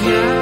time.